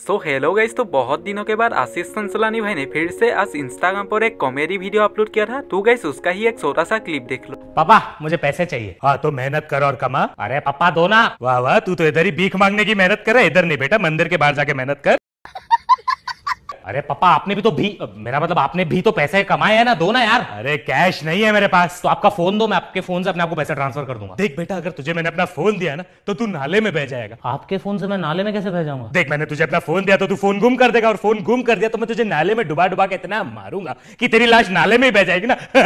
So hello guys तो बहुत दिनों के बाद आशीष संसलानी भाई ने फिर से आज इंस्टाग्राम पर एक कॉमेडी वीडियो अपलोड किया था। तू गाइस उसका ही एक छोटा सा क्लिप देख लो। पापा, मुझे पैसे चाहिए। हाँ तो मेहनत कर और कमा। अरे पापा, दो ना। वाह वाह, तू तो इधर ही भीख मांगने की मेहनत कर इधर नहीं बेटा, मंदिर के बाहर जाके मेहनत कर। अरे पापा आपने भी तो भी मेरा मतलब आपने भी तो पैसे कमाए हैं ना दो ना यार। अरे कैश नहीं है मेरे पास। तो आपका फ़ोन दो मैं आपके फ़ोन से अपने आपको पैसा ट्रांसफ़र कर दूँगा। देख बेटा अगर तुझे मैंने अपना फ़ोन दिया ना तो तू नाले में बह जाएगा। आपके फ़ोन से मैं नाले में कैसे बह जाऊँगा? देख मैंने तुझे अपना फ़ोन दिया तो तू फ़ोन गुम कर देगा और फ़ोन गुम कर दिया तो मैं तुझे नाले में डुबा डुबा के इतना मारूँगा कि तेरी लाश नाले में ही बह जाएगी ना।